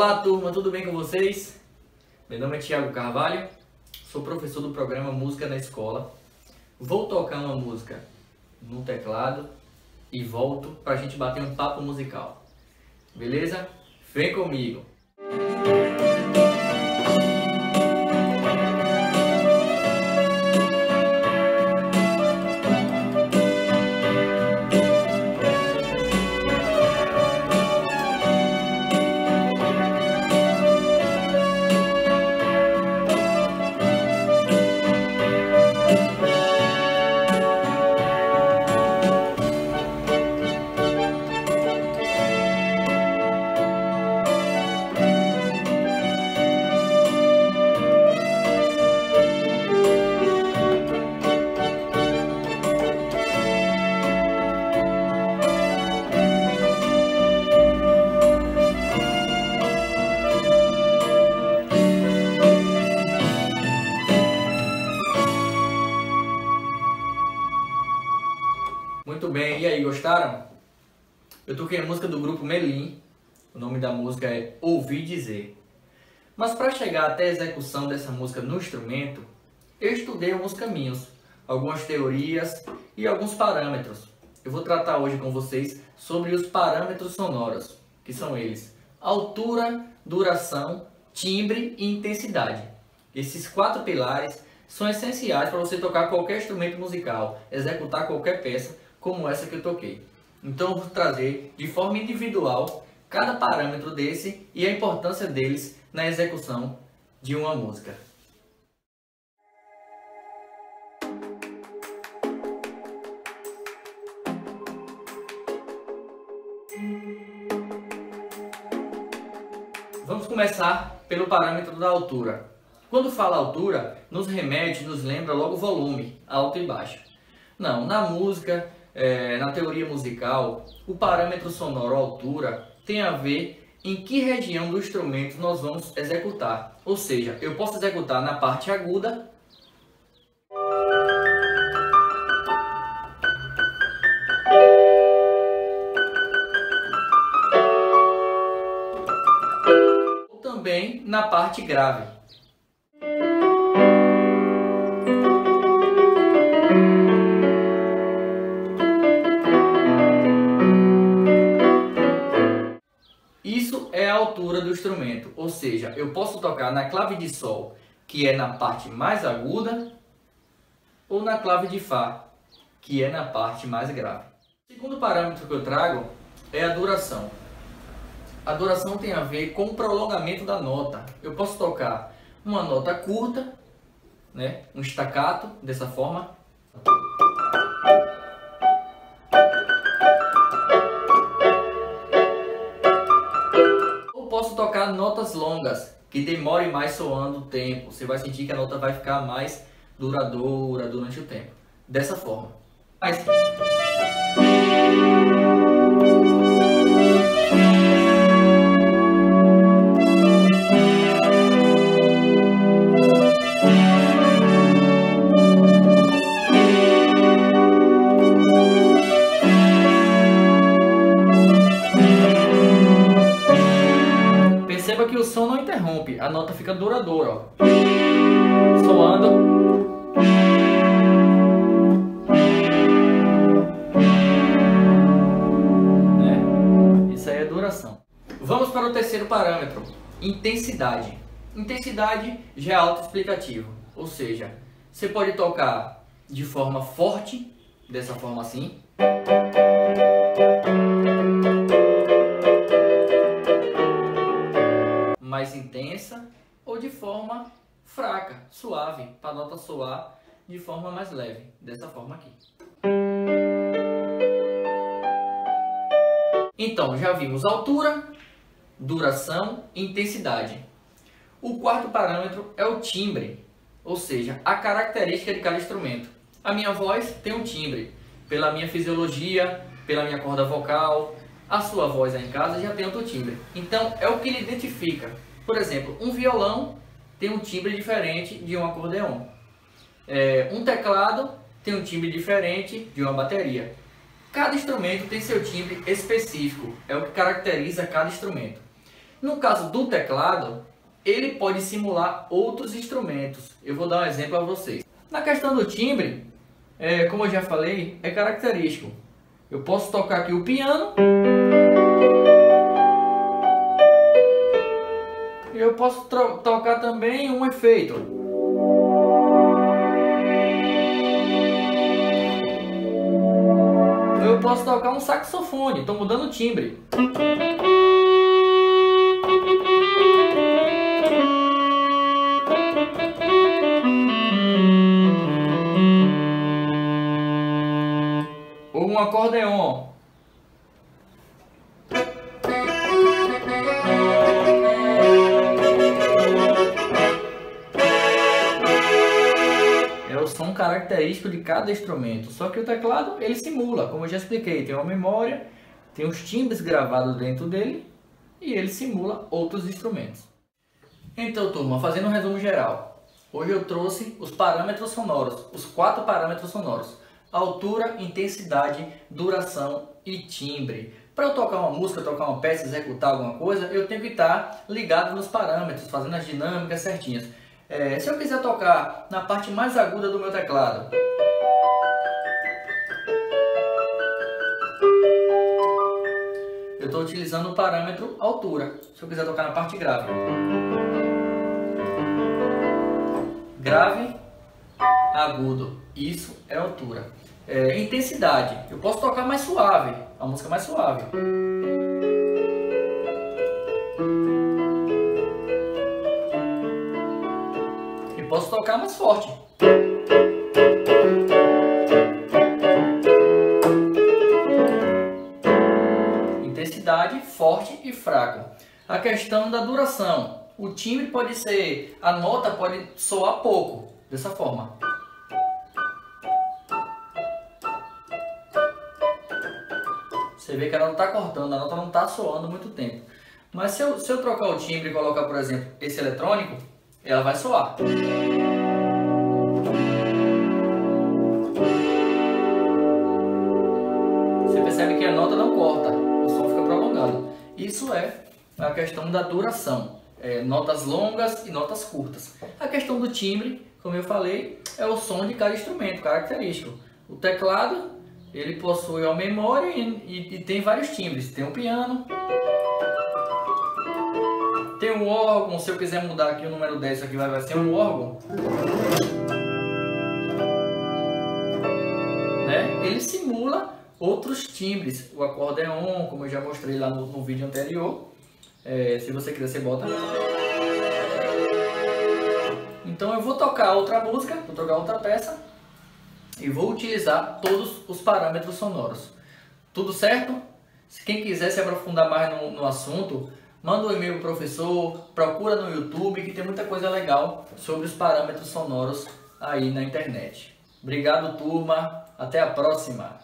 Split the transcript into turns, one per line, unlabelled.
Olá turma, tudo bem com vocês? Meu nome é Thiago Carvalho, sou professor do programa Música na Escola. Vou tocar uma música no teclado e volto para a gente bater um papo musical. Beleza? Vem comigo! Muito Eu toquei a música do grupo Melim, o nome da música é Ouvi Dizer. Mas para chegar até a execução dessa música no instrumento, eu estudei alguns caminhos, algumas teorias e alguns parâmetros. Eu vou tratar hoje com vocês sobre os parâmetros sonoros, que são eles: altura, duração, timbre e intensidade. Esses quatro pilares são essenciais para você tocar qualquer instrumento musical, executar qualquer peça como essa que eu toquei. Então eu vou trazer de forma individual cada parâmetro desse e a importância deles na execução de uma música. Vamos começar pelo parâmetro da altura. Quando fala altura, nos remete, nos lembra logo volume, alto e baixo. Não, na música, é, na teoria musical, o parâmetro sonoro altura tem a ver em que região do instrumento nós vamos executar. Ou seja, eu posso executar na parte aguda ou também na parte grave. A altura do instrumento, ou seja, eu posso tocar na clave de Sol, que é na parte mais aguda, ou na clave de Fá, que é na parte mais grave. O segundo parâmetro que eu trago é a duração. A duração tem a ver com o prolongamento da nota. Eu posso tocar uma nota curta, né, um staccato, dessa forma, longas, que demore mais soando o tempo. Você vai sentir que a nota vai ficar mais duradoura durante o tempo. Dessa forma. Mas... o som não interrompe, a nota fica duradoura, ó. Soando. Né? Isso aí é duração. Vamos para o terceiro parâmetro, intensidade. Intensidade já é autoexplicativo, ou seja, você pode tocar de forma forte, dessa forma assim. Mais intensa ou de forma fraca, suave, para a nota soar de forma mais leve, dessa forma aqui. Então, já vimos altura, duração e intensidade. O quarto parâmetro é o timbre, ou seja, a característica de cada instrumento. A minha voz tem um timbre, pela minha fisiologia, pela minha corda vocal, a sua voz aí em casa já tem outro timbre. Então, é o que ele identifica. Por exemplo, um violão tem um timbre diferente de um acordeão. É, um teclado tem um timbre diferente de uma bateria. Cada instrumento tem seu timbre específico, é o que caracteriza cada instrumento. No caso do teclado, ele pode simular outros instrumentos. Eu vou dar um exemplo a vocês. Na questão do timbre, é, como eu já falei, é característico. Eu posso tocar aqui o piano. Eu posso tocar também um efeito. Eu posso tocar um saxofone, estou mudando o timbre. Ou um acordeon. Característico de cada instrumento. Só que o teclado ele simula, como eu já expliquei, tem uma memória, tem os timbres gravados dentro dele e ele simula outros instrumentos. Então, turma, fazendo um resumo geral. Hoje eu trouxe os parâmetros sonoros, os quatro parâmetros sonoros: altura, intensidade, duração e timbre. Para eu tocar uma música, tocar uma peça, executar alguma coisa, eu tenho que estar ligado nos parâmetros, fazendo as dinâmicas certinhas. É, se eu quiser tocar na parte mais aguda do meu teclado, eu estou utilizando o parâmetro altura. Se eu quiser tocar na parte grave, grave, agudo, isso é altura. É, intensidade, eu posso tocar mais suave, a música mais suave. E posso tocar mais forte. Intensidade, forte e fraco. A questão da duração. O timbre pode ser, a nota pode soar pouco, dessa forma. Você vê que ela não está cortando, a nota não está soando muito tempo. Mas se eu, se eu trocar o timbre e colocar, por exemplo, esse eletrônico, ela vai soar. Você percebe que a nota não corta, o som fica prolongado. Isso é a questão da duração. É, notas longas e notas curtas. A questão do timbre, como eu falei, é o som de cada instrumento característico. O teclado ele possui a memória e, e, e, tem vários timbres. Tem um piano, tem um órgão. Se eu quiser mudar aqui o número 10, aqui vai, vai ser um órgão. Né? Ele simula outros timbres. O acordeon, como eu já mostrei lá no, no vídeo anterior. É, se você quiser, você bota. Então eu vou tocar outra música, vou tocar outra peça e vou utilizar todos os parâmetros sonoros. Tudo certo? Se quem quiser se aprofundar mais no, no assunto, Manda um e-mail pro professor, procura no YouTube que tem muita coisa legal sobre os parâmetros sonoros aí na internet. Obrigado, turma. Até a próxima.